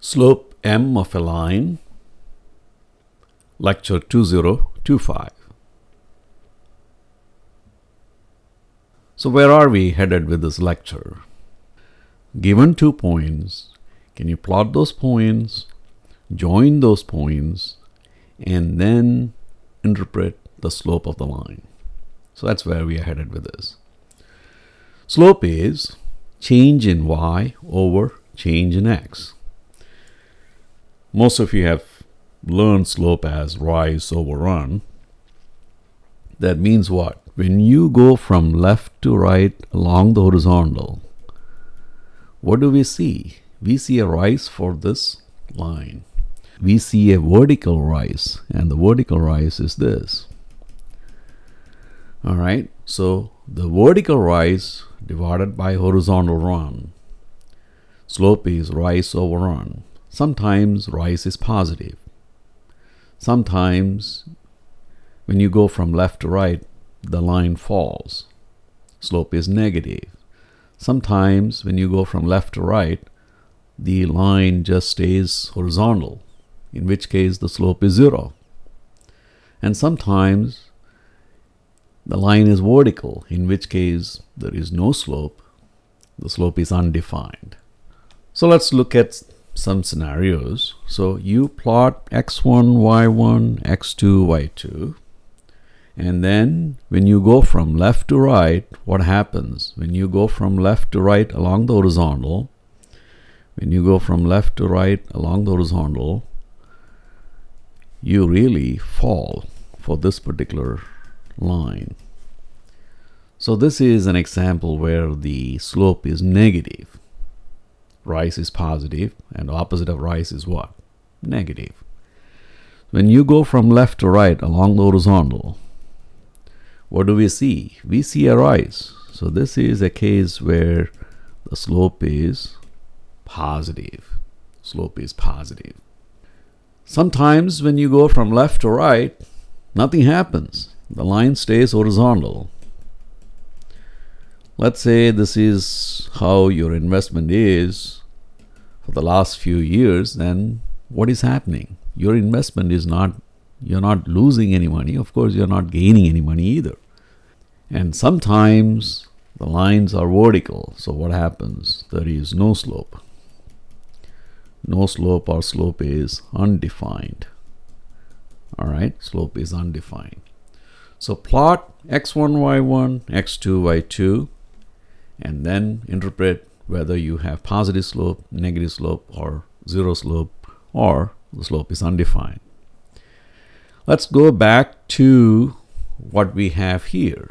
Slope m of a line, lecture 2025. So where are we headed with this lecture? Given two points, can you plot those points, join those points, and then interpret the slope of the line? So that's where we are headed with this. Slope is change in y over change in x. Most of you have learned slope as rise over run. That means what? When you go from left to right along the horizontal, what do we see? We see a rise for this line. We see a vertical rise, and the vertical rise is this. All right, so the vertical rise divided by horizontal run. Slope is rise over run. Sometimes rise is positive. Sometimes when you go from left to right, the line falls. Slope is negative. Sometimes when you go from left to right, the line just stays horizontal, in which case the slope is zero. And sometimes the line is vertical, in which case there is no slope. The slope is undefined. So let's look at some scenarios. So you plot x1, y1, x2, y2. And then when you go from left to right, what happens? When you go from left to right along the horizontal, when you go from left to right along the horizontal, you really fall for this particular line. So this is an example where the slope is negative rise is positive and the opposite of rise is what? Negative. When you go from left to right along the horizontal, what do we see? We see a rise. So this is a case where the slope is positive. Slope is positive. Sometimes when you go from left to right, nothing happens. The line stays horizontal. Let's say this is how your investment is for the last few years, then what is happening? Your investment is not, you're not losing any money. Of course, you're not gaining any money either. And sometimes the lines are vertical. So what happens? There is no slope. No slope or slope is undefined. All right, slope is undefined. So plot x1, y1, x2, y2 and then interpret whether you have positive slope, negative slope, or zero slope, or the slope is undefined. Let's go back to what we have here.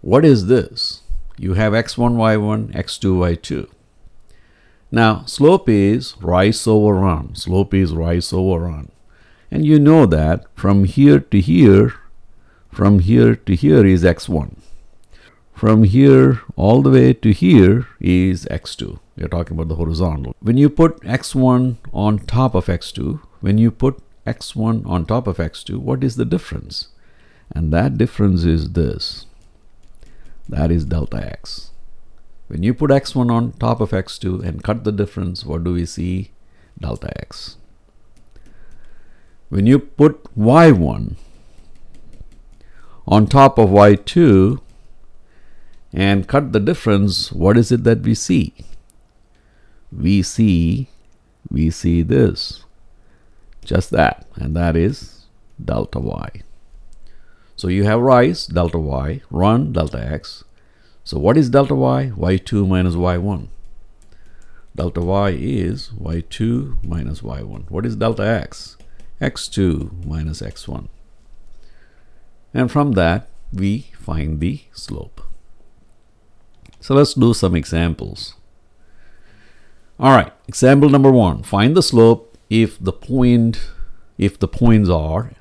What is this? You have x1, y1, x2, y2. Now, slope is rise over run. Slope is rise over run. And you know that from here to here, from here to here is x1 from here all the way to here is x2. We're talking about the horizontal. When you put x1 on top of x2, when you put x1 on top of x2, what is the difference? And that difference is this. That is delta x. When you put x1 on top of x2 and cut the difference, what do we see? Delta x. When you put y1 on top of y2, and cut the difference, what is it that we see? We see, we see this, just that, and that is delta y. So you have rise, delta y, run, delta x. So what is delta y? y2 minus y1. Delta y is y2 minus y1. What is delta x? x2 minus x1. And from that, we find the slope. So let's do some examples. All right, example number one. Find the slope if the point, if the points are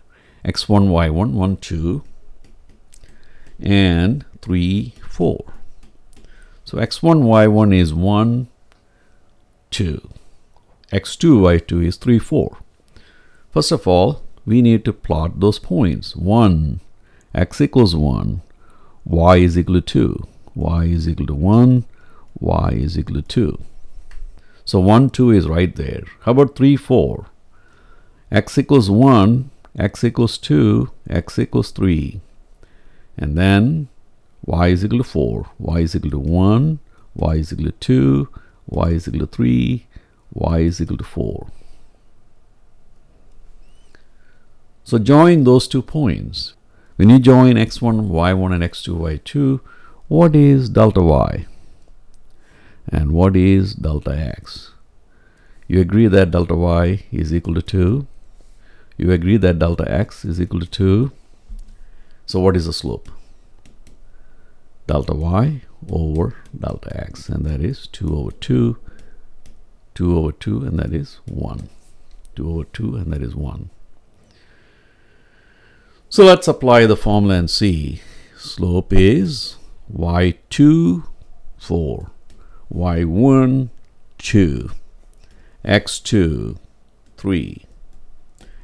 x1, y1, 1, 2, and 3, 4. So x1, y1 is 1, 2. x2, y2 is 3, 4. First of all, we need to plot those points. 1, x equals 1, y is equal to 2 y is equal to 1, y is equal to 2. So 1, 2 is right there. How about 3, 4? x equals 1, x equals 2, x equals 3. And then y is equal to 4, y is equal to 1, y is equal to 2, y is equal to 3, y is equal to 4. So join those two points. When you join x1, y1 and x2, y2, what is delta y? And what is delta x? You agree that delta y is equal to 2. You agree that delta x is equal to 2. So what is the slope? Delta y over delta x and that is 2 over 2 2 over 2 and that is 1 2 over 2 and that is 1 so let's apply the formula and see slope is y2 4 y1 2 x2 3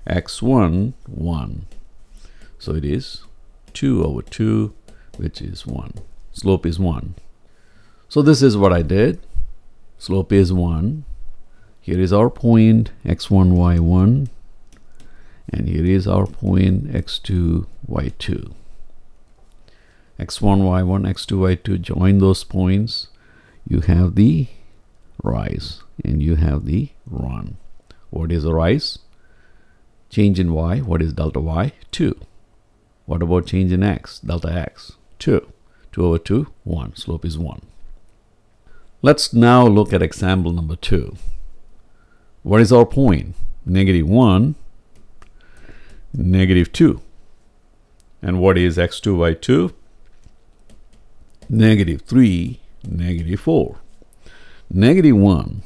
x1 1 so it is 2 over 2 which is 1 slope is 1 so this is what I did. Slope is 1 here is our point x1 y1 and here is our point x2 y2 x1 y1 x2 y2 join those points. You have the rise and you have the run. What is the rise? Change in y what is delta y? 2 what about change in x? Delta x 2 2 over 2 1 slope is 1 let's now look at example number 2 what is our point? negative 1 negative 2 and what is x2 y2 negative 3 negative 4 negative 1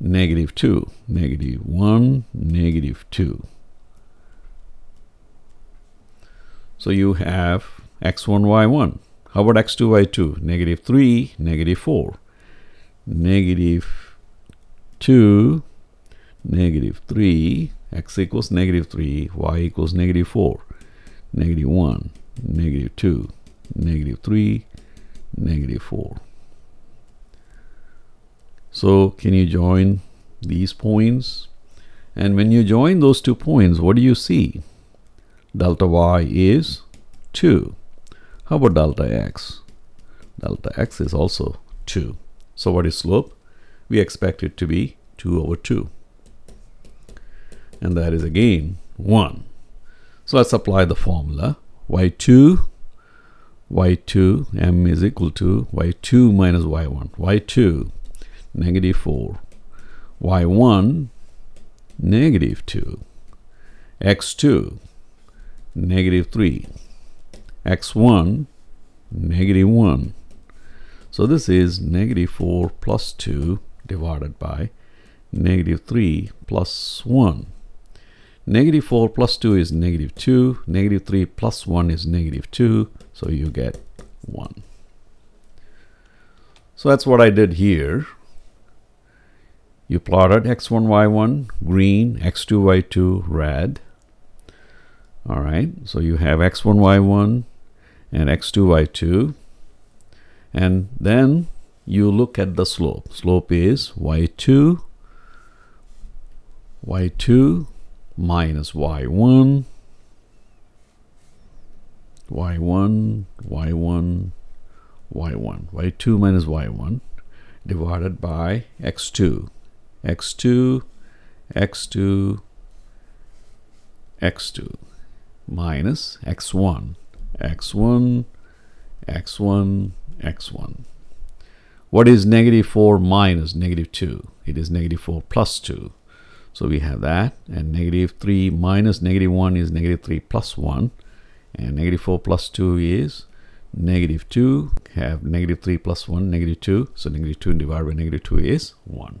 negative 2 negative 1 negative 2 so you have x1 y1 how about x2 y2 negative 3 negative 4 negative 2 negative 3 x equals negative 3 y equals negative 4 negative 1 negative 2 negative 3 negative 4 so can you join these points? And when you join those two points what do you see? Delta y is 2 how about delta x? Delta x is also 2 so what is slope? We expect it to be 2 over 2 and that is again 1 so let's apply the formula. Y2 y2 m is equal to y2 minus y1 y2 negative 4 y1 negative 2 x2 negative 3 x1 negative 1 so this is negative 4 plus 2 divided by negative 3 plus 1 negative 4 plus 2 is negative 2 negative 3 plus 1 is negative 2 so you get 1 so that's what I did here. You plotted x1 y1 green x2 y2 red. All right so you have x1 y1 and x2 y2 and then you look at the slope. Slope is y2 y2 minus y1 y1 y1 y1 y2 minus y1 divided by x2 x2 x2 x2 minus x1 x1 x1 x1 what is negative 4 minus negative 2 it is negative 4 plus 2 so we have that and negative 3 minus negative 1 is negative 3 plus 1 and negative 4 plus 2 is negative 2 have negative 3 plus 1 negative 2 so negative 2 divided by negative 2 is 1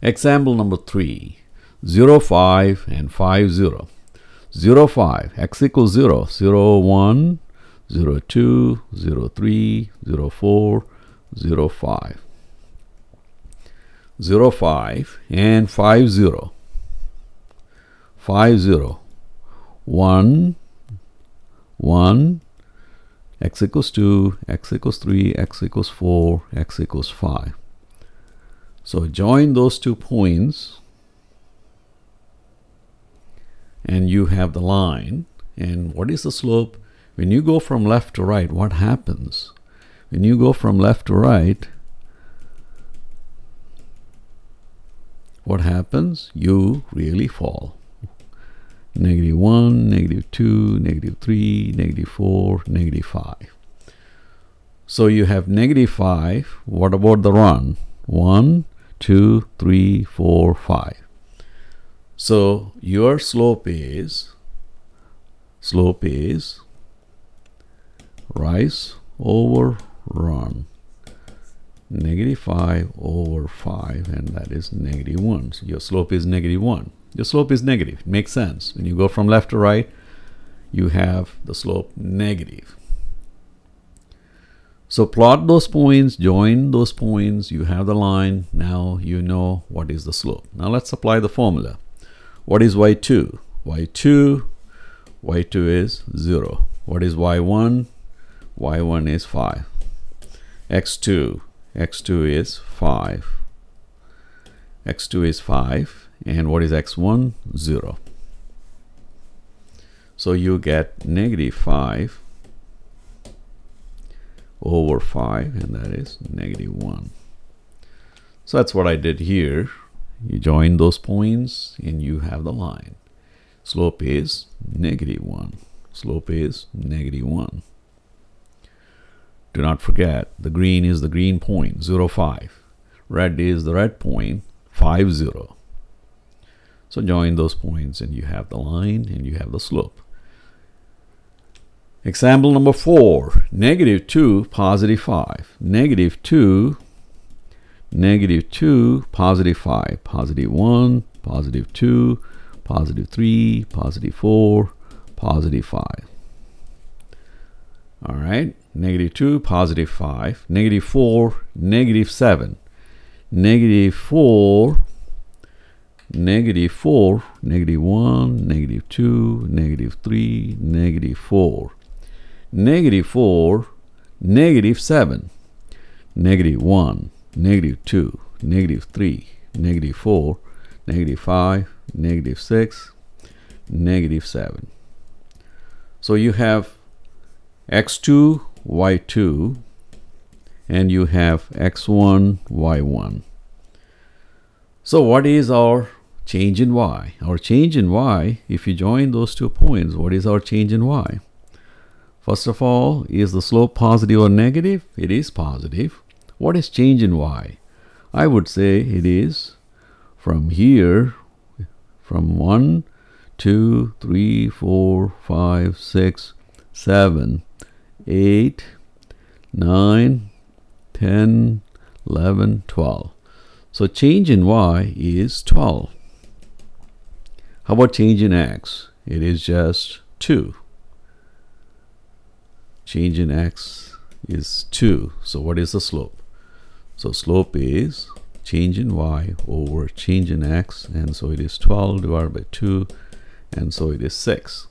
example number 3 0 5 and 5 0 0 5 x equals 0 0 1 0 2 0 3 0 4 0 5 0 5 and 5 0 5 0 1 1 x equals 2 x equals 3 x equals 4 x equals 5 So join those two points and you have the line. And what is the slope? When you go from left to right, what happens? When you go from left to right, what happens? You really fall. Negative 1, negative 2, negative 3, negative 4, negative 5. So you have negative 5. What about the run? 1, 2, 3, 4, 5. So your slope is slope is rise over run negative 5 over 5 and that is negative 1 so your slope is negative 1 your slope is negative. It makes sense. When you go from left to right you have the slope negative. So plot those points join those points you have the line now you know what is the slope. Now let's apply the formula. What is y2 y2 y2 is 0 what is y1 y1 is 5 x2 x2 is 5 x2 is 5 and what is x1 0 so you get negative 5 over 5 and that is negative 1 so that's what I did here. You join those points and you have the line. Slope is negative 1 slope is negative 1 do not forget, the green is the green point, 0, 5. Red is the red point, 5, 0. So join those points and you have the line and you have the slope. Example number 4, negative 2, positive 5. Negative 2, negative 2, positive 5. Positive 1, positive 2, positive 3, positive 4, positive 5. All right negative 2, positive 5, negative 4, negative 7, negative 4, negative 4, negative 1, negative 2, negative 3, negative 4, negative 4, negative 7, negative 1, negative 2, negative 3, negative 4, negative 5, negative 6, negative 7. So you have x2 y2 and you have x1 y1 so what is our change in y. Our change in y if you join those two points what is our change in y? First of all is the slope positive or negative? It is positive. What is change in y? I would say it is from here from 1 2 3 4 5 6 7 8, 9, 10, 11, 12. So change in y is 12. How about change in x? It is just 2. Change in x is 2. So what is the slope? So slope is change in y over change in x and so it is 12 divided by 2 and so it is 6.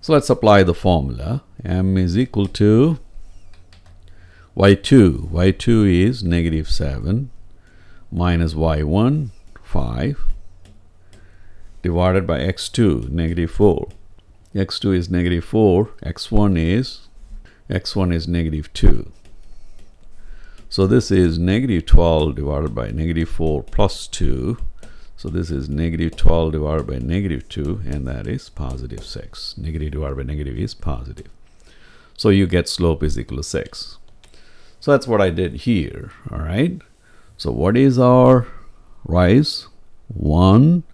So let's apply the formula. m is equal to y2. y2 is negative 7 minus y1, 5, divided by x2, negative 4. x2 is negative 4, x1 is x1 is negative 2. So this is negative 12 divided by negative 4 plus 2 so this is negative 12 divided by negative 2 and that is positive 6. Negative divided by negative is positive. So you get slope is equal to 6. So that's what I did here. All right. So what is our rise? 1,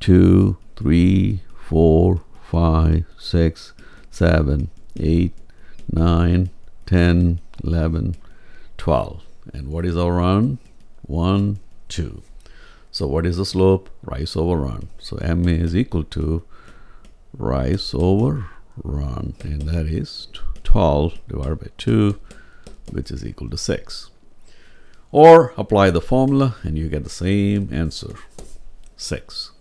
2, 3, 4, 5, 6, 7, 8, 9, 10, 11, 12. And what is our run? 1, 2. So what is the slope? Rise over run. So m is equal to rise over run and that is 12 divided by 2 which is equal to 6. Or apply the formula and you get the same answer 6.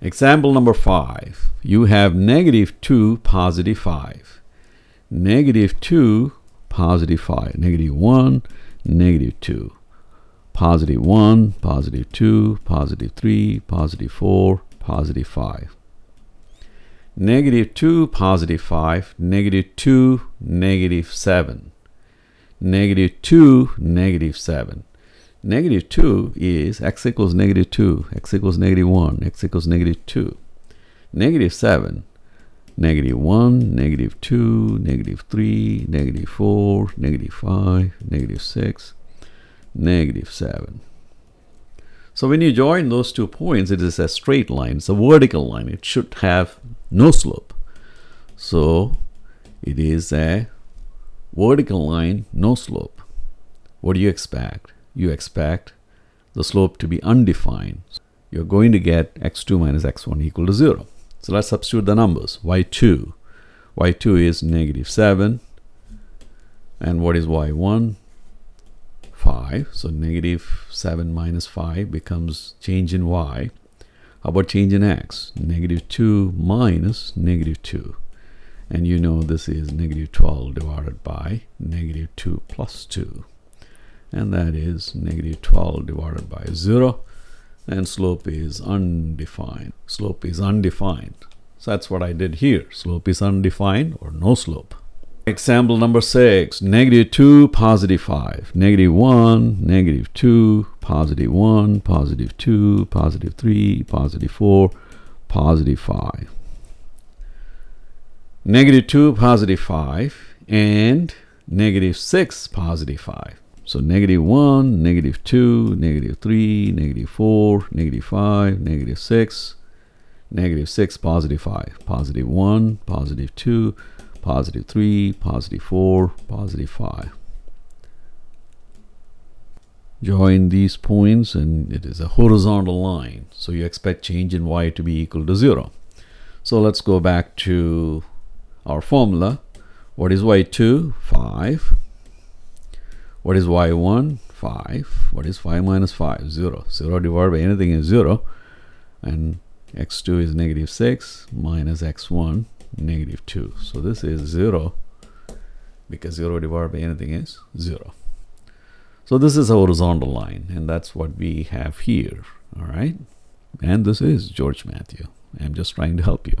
Example number 5. You have negative 2 positive 5. Negative 2 positive 5. Negative 1 negative 2 positive 1, positive 2, positive 3, positive 4, positive 5. Negative 2, positive 5, negative 2, negative 7. Negative 2, negative 7. Negative 2 is x equals negative 2, x equals negative 1, x equals negative 2. Negative 7, negative 1, negative 2, negative 3, negative 4, negative 5, negative 6, negative 7. So when you join those two points, it is a straight line. It's a vertical line. It should have no slope. So it is a vertical line, no slope. What do you expect? You expect the slope to be undefined. You're going to get x2 minus x1 equal to 0. So let's substitute the numbers. y2. y2 is negative 7. And what is y1? 5. So negative 7 minus 5 becomes change in y. How about change in x? Negative 2 minus negative 2. And you know this is negative 12 divided by negative 2 plus 2. And that is negative 12 divided by 0. And slope is undefined. Slope is undefined. So that's what I did here. Slope is undefined or no slope. Example number six, negative 2, positive 5, negative 1, negative 2, positive 1, positive 2, positive 3, positive 4, positive 5. Negative 2, positive 5, and negative 6, positive 5. So negative 1, negative 2, negative 3, negative 4, negative 5, negative 6, negative 6, positive 5, positive 1, positive 2, positive 3, positive 4, positive 5. Join these points and it is a horizontal line. So you expect change in y to be equal to 0. So let's go back to our formula. What is y2? 5. What is y1? 5. What is 5 minus 5? 0. 0 divided by anything is 0. And x2 is negative 6 minus x1 negative 2 so this is 0 because 0 divided by anything is 0 so this is a horizontal line and that's what we have here all right and this is George Mathew I'm just trying to help you